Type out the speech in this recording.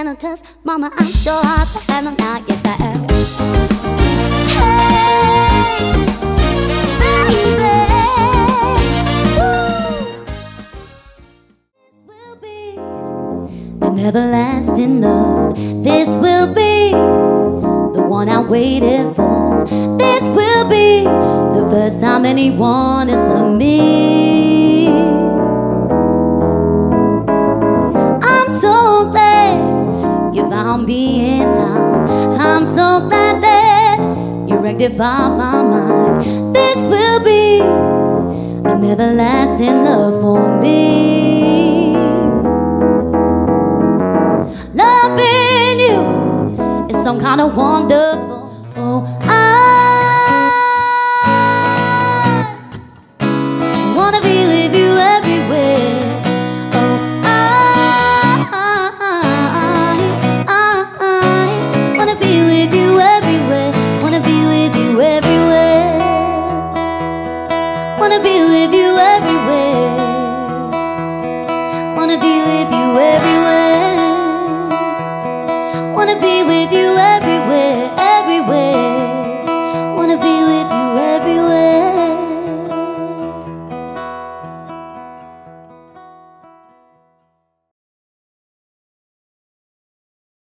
again, cause mama, I'm sure to handle now, yes I am. Hey, an everlasting love. This will be the one I waited for. This will be the first time anyone has loved me. Found me time. I'm so glad that you rectified my mind. This will be an everlasting love for me. Loving you is some kind of wonderful. Oh, Wanna be with you everywhere. Wanna be with you everywhere. Wanna be with you everywhere.